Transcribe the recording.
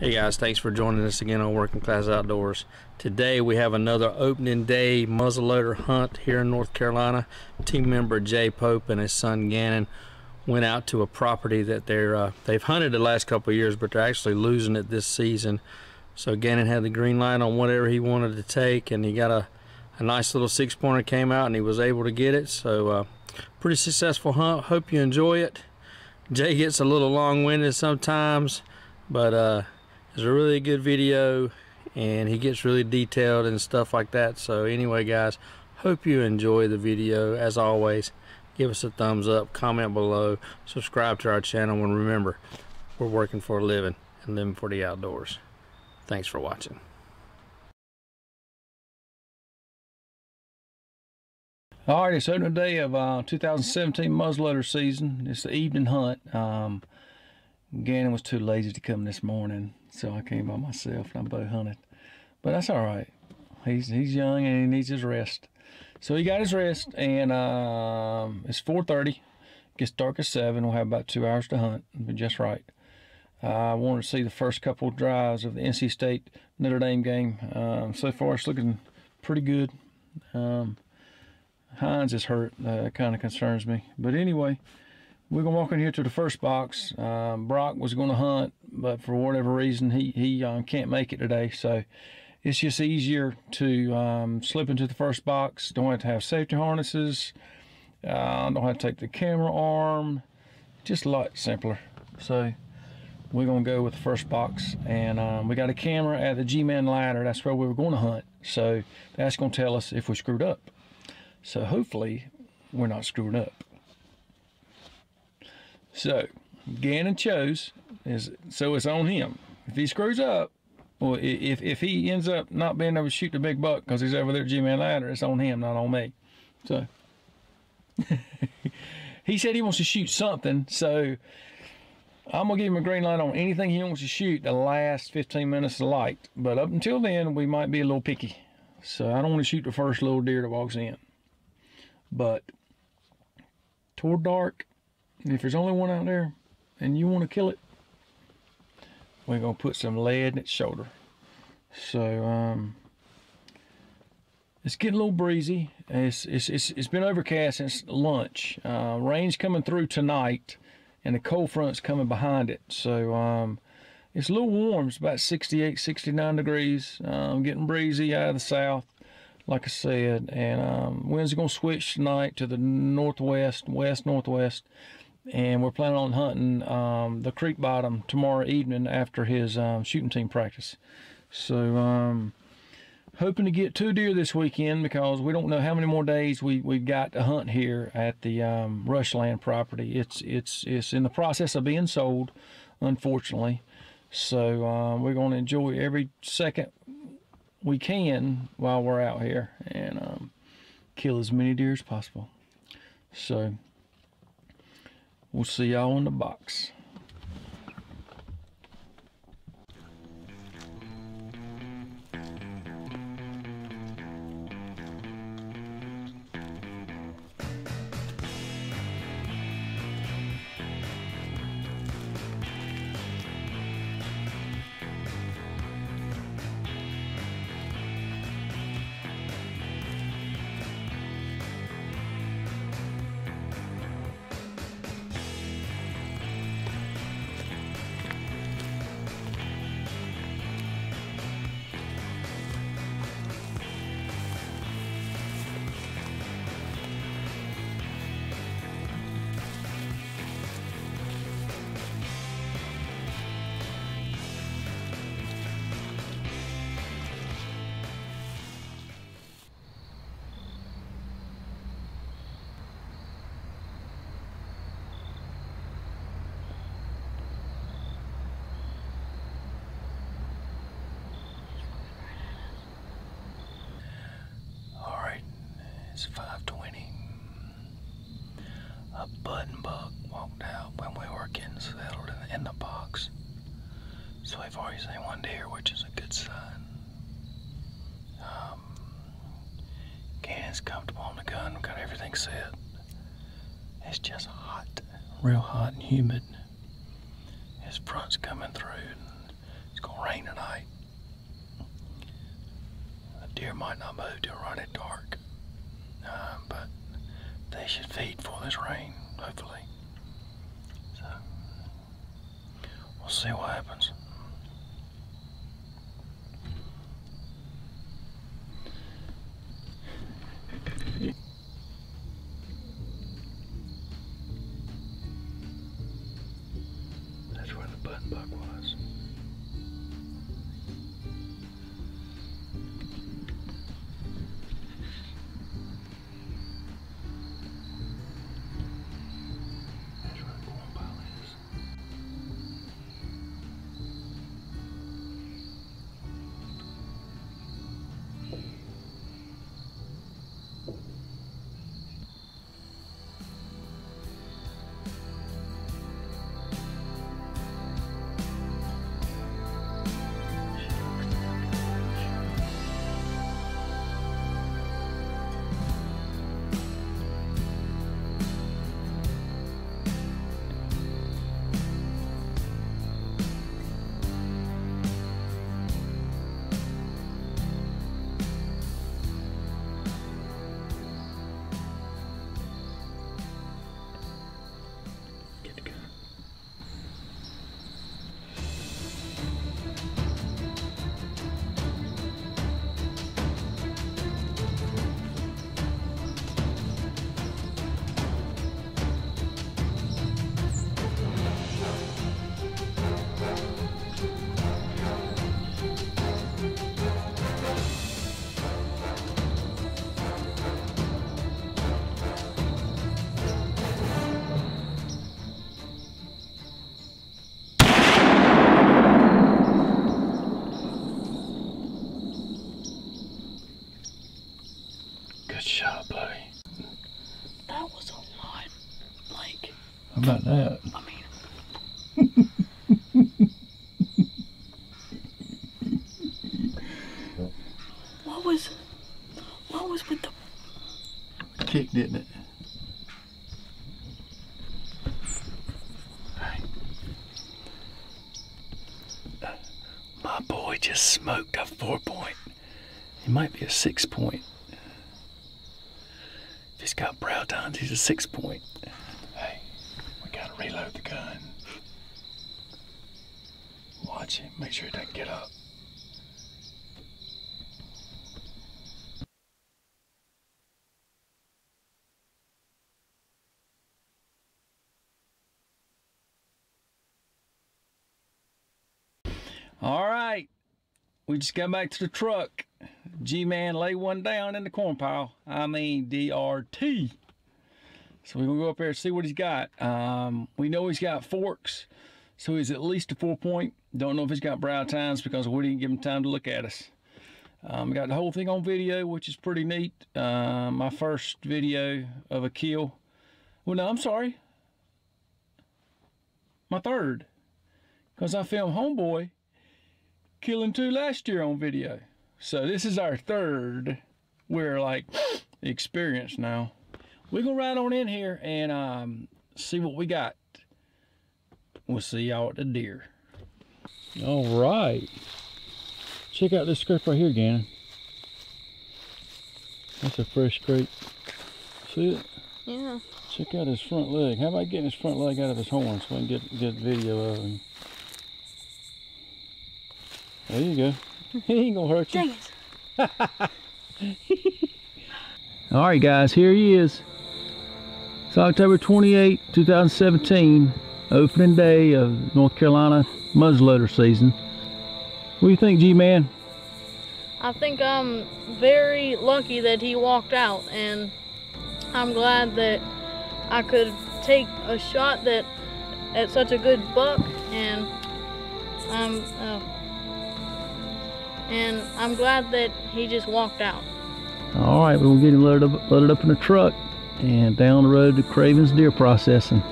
Hey guys, thanks for joining us again on Working Class Outdoors. Today we have another opening day muzzleloader hunt here in North Carolina. Team member Jay Pope and his son Gannon went out to a property that they're uh, they've hunted the last couple years, but they're actually losing it this season. So Gannon had the green light on whatever he wanted to take, and he got a, a nice little six pointer came out, and he was able to get it. So uh, pretty successful hunt. Hope you enjoy it. Jay gets a little long winded sometimes, but uh, it's a really good video and he gets really detailed and stuff like that so anyway guys hope you enjoy the video as always give us a thumbs up comment below subscribe to our channel and remember we're working for a living and living for the outdoors thanks for watching All right, it's opening day of uh, 2017 muzzleloader season. It's the evening hunt. Um, Gannon was too lazy to come this morning, so I came by myself and I bow hunted. But that's all right. He's he's young and he needs his rest. So he got his rest, and um, it's 4:30. Gets dark at seven. We'll have about two hours to hunt. But just right. Uh, I wanted to see the first couple of drives of the NC State Notre Dame game. Um, so far, it's looking pretty good. Um, Hines is hurt. Uh, that kind of concerns me. But anyway, we're gonna walk in here to the first box. Um, Brock was gonna hunt, but for whatever reason, he he um, can't make it today. So it's just easier to um, slip into the first box. Don't have to have safety harnesses. Uh, don't have to take the camera arm. Just a lot simpler. So we're gonna go with the first box, and um, we got a camera at the G-Man ladder. That's where we were going to hunt. So that's gonna tell us if we screwed up. So hopefully we're not screwing up. So Gannon chose, is so it's on him. If he screws up, well, if if he ends up not being able to shoot the big buck because he's over there at G-Man ladder, it's on him, not on me. So he said he wants to shoot something, so I'm gonna give him a green light on anything he wants to shoot the last 15 minutes of light. But up until then, we might be a little picky. So I don't want to shoot the first little deer that walks in. But toward dark, if there's only one out there and you want to kill it, we're going to put some lead in its shoulder. So, um, it's getting a little breezy. It's, it's, it's, it's been overcast since lunch. Uh, rain's coming through tonight and the cold front's coming behind it. So, um, it's a little warm. It's about 68, 69 degrees. Um, getting breezy out of the south, like I said. And um, winds are going to switch tonight to the northwest, west, northwest and we're planning on hunting um, the creek bottom tomorrow evening after his um, shooting team practice. So, um, hoping to get two deer this weekend because we don't know how many more days we we've got to hunt here at the um, Rushland property. It's it's it's in the process of being sold, unfortunately. So um, we're going to enjoy every second we can while we're out here and um, kill as many deer as possible. So We'll see y'all in the box. A button buck walked out when we were getting settled in, in the box. So we've already seen one deer, which is a good sign. Um, Gannon's comfortable on the gun, we've got everything set. It's just hot, real hot and humid. His front's coming through and it's gonna rain tonight. A deer might not move till right dark, uh, but they should feed for this rain, hopefully. So we'll see what happens. How about that? I mean, what was, what was with the, Kick, didn't it? My boy just smoked a four point. He might be a six point. If he's got brow tines, he's a six point. Reload the gun. Watch him, make sure he doesn't get up. All right. We just got back to the truck. G Man lay one down in the corn pile. I mean, DRT. So we're going to go up there and see what he's got. Um, we know he's got forks, so he's at least a four point. Don't know if he's got brow tines because we didn't give him time to look at us. Um, got the whole thing on video, which is pretty neat. Uh, my first video of a kill. Well, no, I'm sorry. My third. Because I filmed Homeboy killing two last year on video. So this is our third. We're like experienced now. We're gonna ride on in here and um, see what we got. We'll see y'all at the deer. All right. Check out this scrape right here, Gannon. That's a fresh scrape. See it? yeah. Check out his front leg. How about getting his front leg out of his horn so I can get get video of him? There you go. He ain't gonna hurt you. Dang it. All right, guys, here he is. October 28, 2017, opening day of North Carolina muzzleloader season. What do you think, G-Man? I think I'm very lucky that he walked out, and I'm glad that I could take a shot that at such a good buck, and I'm uh, and I'm glad that he just walked out. All right, we're gonna get him loaded up, loaded up in the truck and down the road to Craven's Deer Processing.